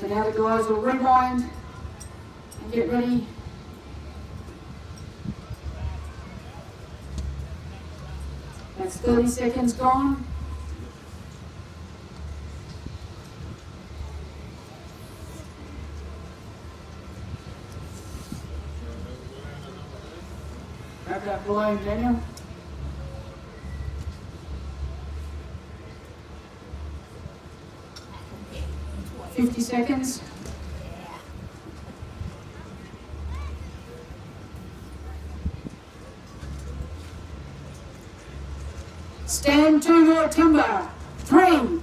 So now the guys will rewind and get ready. That's 30 seconds gone. Grab that balloon, Daniel. Fifty seconds. Stand to your timber. Three,